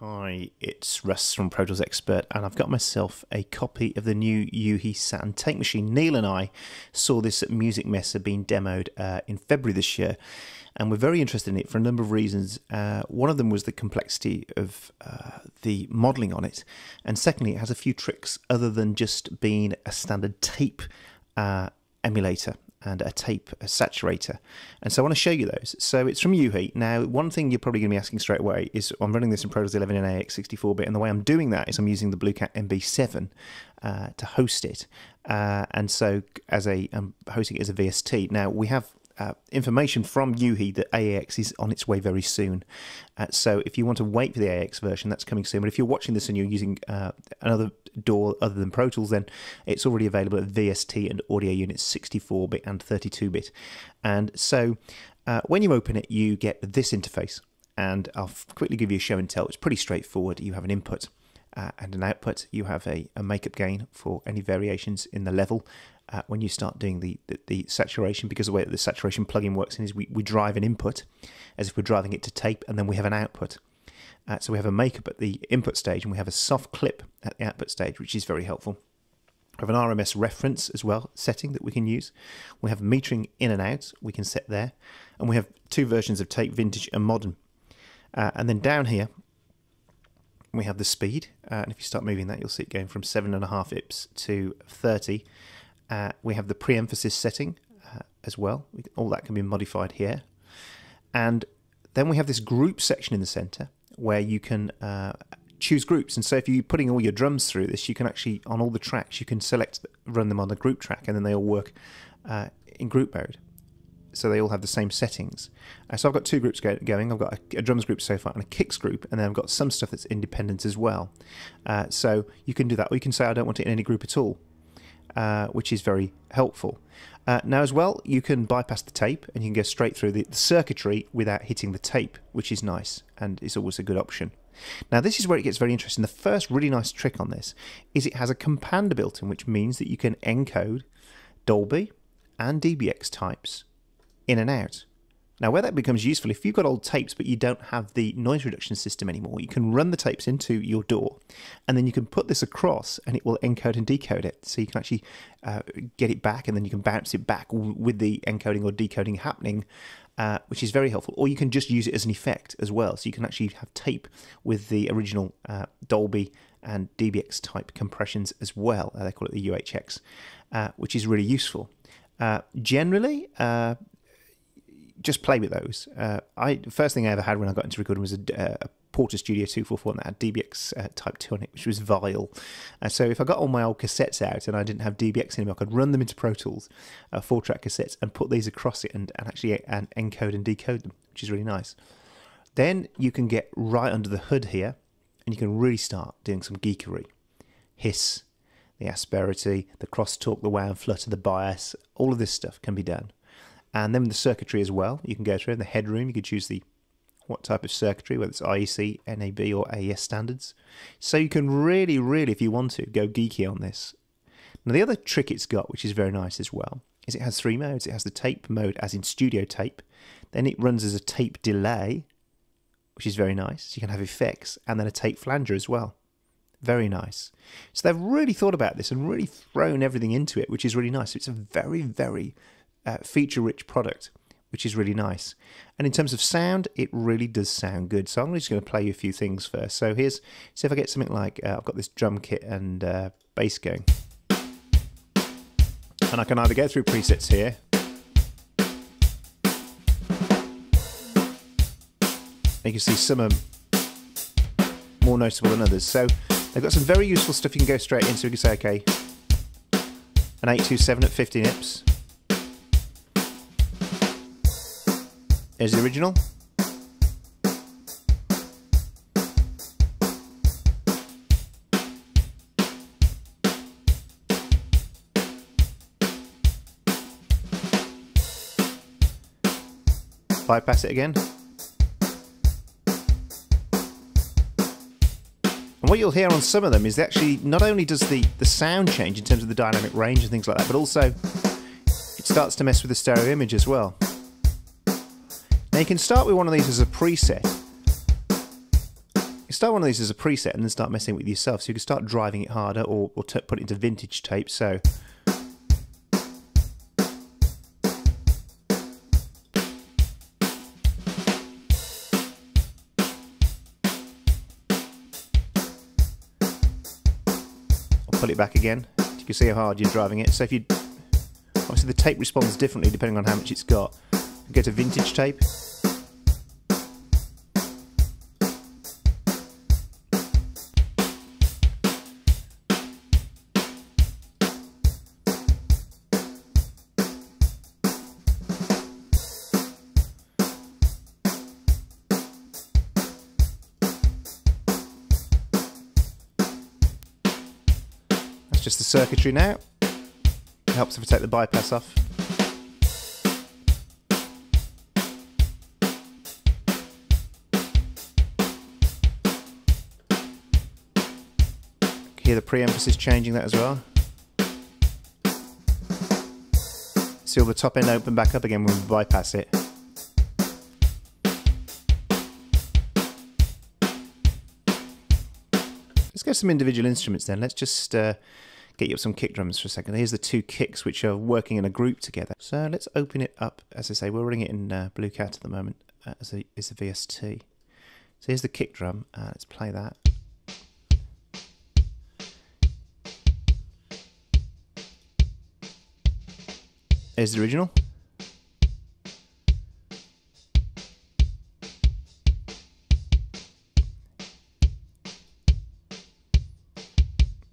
Hi, it's Russ from Pro Tools Expert, and I've got myself a copy of the new U-He Satin Tape Machine. Neil and I saw this at Musikmesse being demoed uh, in February this year, and we're very interested in it for a number of reasons. Uh, one of them was the complexity of uh, the modelling on it, and secondly, it has a few tricks other than just being a standard tape uh, emulator and a tape a saturator. And so I want to show you those. So it's from U-He. Now, one thing you're probably going to be asking straight away is I'm running this in Pro Tools 11 and AAX 64-bit, and the way I'm doing that is I'm using the Bluecat MB7 uh, to host it. Uh, and so as a I'm hosting it as a VST. Now, we have uh, information from U-He that AAX is on its way very soon. Uh, so if you want to wait for the AAX version, that's coming soon. But if you're watching this and you're using uh, another DAW other than Pro Tools, then it's already available at VST and audio units 64-bit and 32-bit. And so uh, when you open it, you get this interface. And I'll quickly give you a show and tell. It's pretty straightforward. You have an input. Uh, and an output, you have a, a makeup gain for any variations in the level, uh, when you start doing the, the, the, saturation, because the way that the saturation plugin works in is we, we drive an input as if we're driving it to tape, and then we have an output. Uh, so we have a makeup at the input stage, and we have a soft clip at the output stage, which is very helpful. We have an RMS reference as well, setting that we can use. We have metering in and out, we can set there. And we have two versions of tape, vintage and modern. Uh, and then down here, we have the speed. Uh, and if you start moving that, you'll see it going from 7.5 IPS to 30. Uh, we have the pre-emphasis setting uh, as well. We, all that can be modified here. And then we have this group section in the center where you can uh, choose groups. And so if you're putting all your drums through this, you can actually, on all the tracks, you can select, run them on the group track, and then they all work uh, in group mode. So they all have the same settings. Uh, so I've got two groups go going. I've got a, a, drums group so far and a kicks group, and then I've got some stuff that's independent as well. So you can do that, or you can say I don't want it in any group at all. Uh, which is very helpful. Uh, now, as well, you can bypass the tape and you can go straight through the, the, circuitry without hitting the tape, which is nice and is always a good option. Now, this is where it gets very interesting. The first really nice trick on this is it has a compander built in, which means that you can encode Dolby and DBX types in and out. Now, where that becomes useful, if you've got old tapes but you don't have the noise reduction system anymore, you can run the tapes into your DAW and then you can put this across and it will encode and decode it. So you can actually uh, get it back and then you can bounce it back with the encoding or decoding happening, uh, which is very helpful. Or you can just use it as an effect as well. So you can actually have tape with the original uh, Dolby and DBX type compressions as well. Uh, they call it the UHX, uh, which is really useful. Uh, generally, uh, just play with those. Uh, I first thing I ever had when I got into recording was a, uh, a Portastudio 244 and that had DBX uh, Type 2 on it, which was vile. Uh, so if I got all my old cassettes out and I didn't have DBX anymore, I could run them into Pro Tools, uh, four track cassettes, and put these across it and, and actually and encode and decode them, which is really nice. Then you can get right under the hood here and you can really start doing some geekery. Hiss, the asperity, the crosstalk, the wow and flutter, the bias, all of this stuff can be done. And then the circuitry as well, you can go through. In the headroom, you can choose the what type of circuitry, whether it's IEC, NAB, or AES standards. So you can really, really, if you want to, go geeky on this. Now, the other trick it's got, which is very nice as well, is it has three modes. It has the tape mode, as in studio tape. Then it runs as a tape delay, which is very nice. You can have effects, and then a tape flanger as well. Very nice. So they've really thought about this and really thrown everything into it, which is really nice. It's a very, very uh, feature rich product, which is really nice. And in terms of sound, it really does sound good. So I'm just going to play you a few things first. So here's, see if I get something like, uh, I've got this drum kit and uh, bass going. And I can either go through presets here, you can see some are more noticeable than others. So they've got some very useful stuff you can go straight into. You can say, okay, an 827 at 50 nips. There's the original. Bypass it again. And what you'll hear on some of them is actually not only does the, the sound change in terms of the dynamic range and things like that, but also it starts to mess with the stereo image as well. Now you can start with one of these as a preset. You start one of these as a preset and then start messing with yourself. So you can start driving it harder or, or put it into vintage tape. So I'll pull it back again. You can see how hard you're driving it. So if you obviously the tape responds differently depending on how much it's got. Go a vintage tape. That's just the circuitry now. It helps if I take the bypass off. Hear the pre-emphasis changing that as well. See all the top end open back up again when we bypass it. Let's go some individual instruments then. Let's just uh, get you up some kick drums for a second. Here's the two kicks which are working in a group together. So let's open it up. As I say, we're running it in uh, Blue Cat at the moment uh, as a, as a VST. So here's the kick drum. Uh, let's play that. There's the original.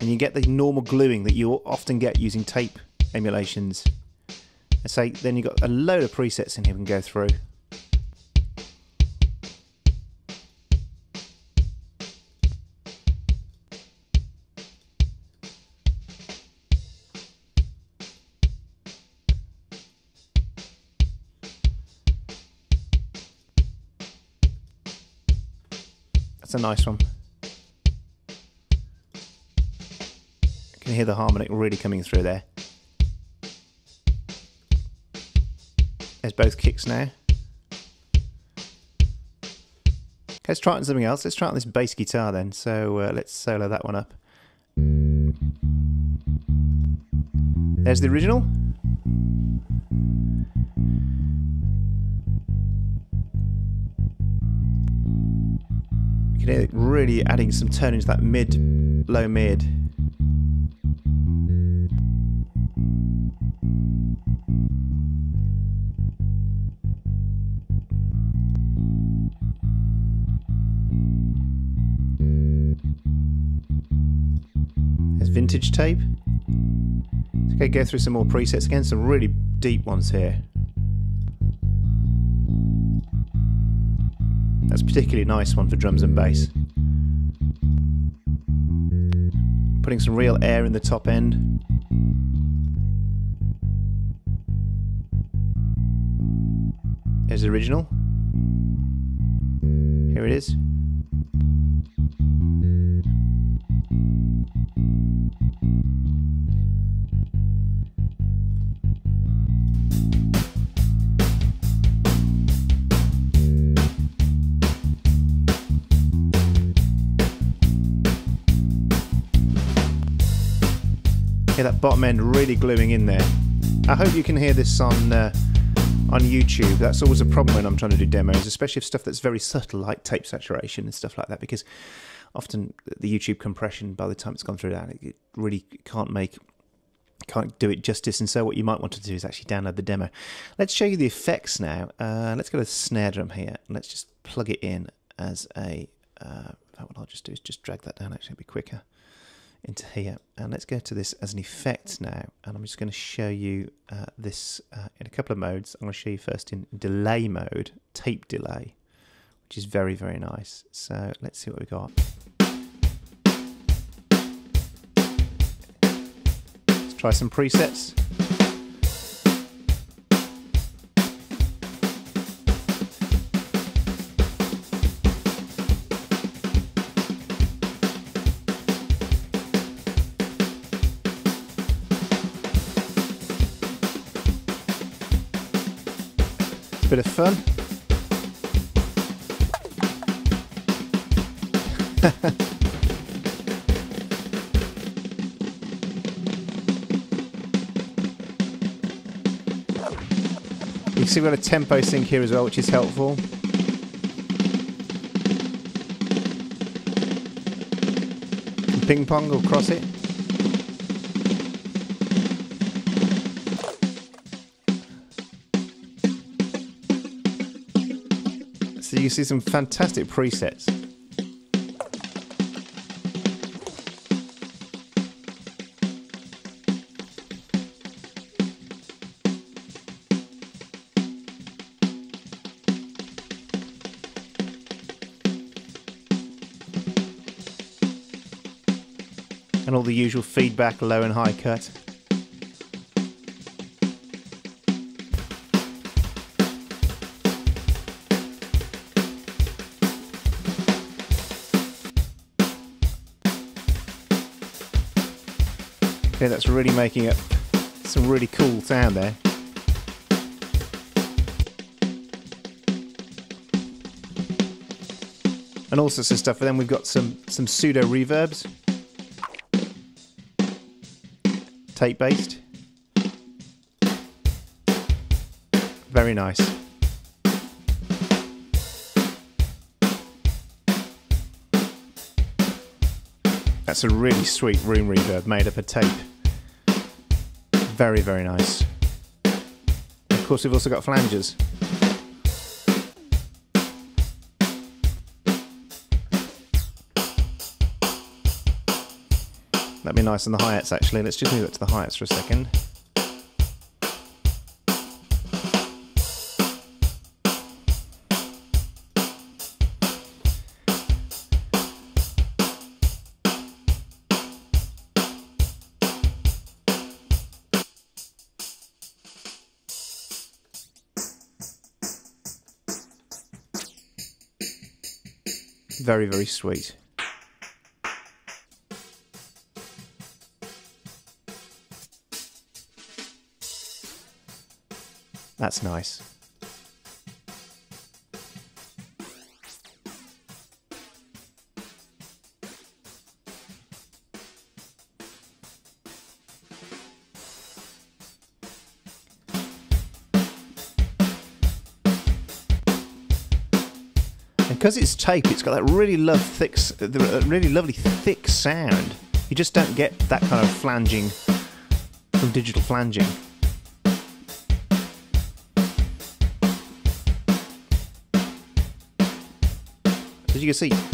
And you get the normal gluing that you often get using tape emulations. And say then you've got a load of presets in here we can go through. A nice one. You can hear the harmonic really coming through there. There's both kicks now. Okay, let's try on something else. Let's try on this bass guitar then. So uh, let's solo that one up. There's the original. Really adding some tone into that mid, low mid. There's vintage tape. Okay, go through some more presets again, some really deep ones here. Particularly nice one for drums and bass. Putting some real air in the top end. There's the original. Here it is. Hear that bottom end really gluing in there. I hope you can hear this on uh, on YouTube. That's always a problem when I'm trying to do demos, especially if stuff that's very subtle, like tape saturation and stuff like that, because often the YouTube compression, by the time it's gone through that, it really can't make can't do it justice. And so what you might want to do is actually download the demo. Let's show you the effects now. Uh, let's go to snare drum here. Let's just plug it in as a. Uh, what I'll just do is just drag that down. Actually, it'll be quicker into here. And let's go to this as an effect now. And I'm just going to show you uh, this uh, in a couple of modes. I'm going to show you first in delay mode tape delay which is very very nice. So let's see what we got. Let's try some presets bit of fun. you can see we've got a tempo sync here as well, which is helpful. ping pong or cross it. You see some fantastic presets. and all the usual feedback, low and high cut. Okay, that's really making it some really cool sound there. And all sorts of stuff, and then we've got some, some pseudo reverbs. tape based. Very nice. That's a really sweet room reverb made up of tape. Very, very nice. Of course, we've also got flanges. That'd be nice on the hi-hats actually. Let's just move it to the hi-hats for a second. Very, very sweet. That's nice. Because it's tape, it's got that really love thick, uh, really lovely thick sound. You just don't get that kind of flanging from digital flanging. As you can see,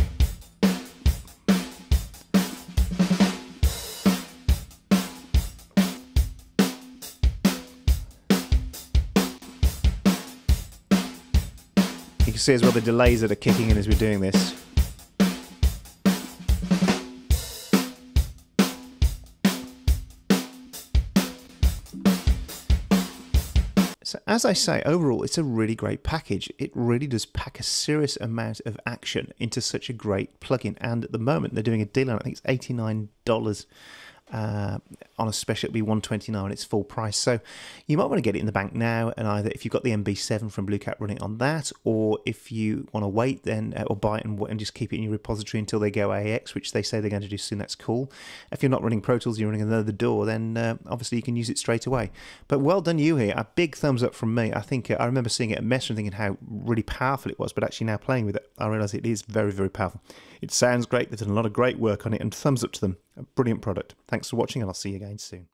can see as well the delays that are kicking in as we're doing this. So as I say, overall, it's a really great package. It really does pack a serious amount of action into such a great plugin. And at the moment, they're doing a deal on I think it's $89 uh, on a special it'll be 129 and its full price. So you might want to get it in the bank now and either if you've got the mb7 from Blue bluecat running on that or if you want to wait then uh, or buy it and, and, just keep it in your repository until they go AAX which they say they're going to do soon that's cool. If you're not running Pro Tools you're running another DAW, then uh, obviously you can use it straight away. But well done you here. A big thumbs up from me. I think uh, I remember seeing it at Mess and thinking how really powerful it was but actually now playing with it I realise it is very very powerful. It sounds great. They've done a lot of great work on it and thumbs up to them a brilliant product. Thanks for watching and I'll see you again soon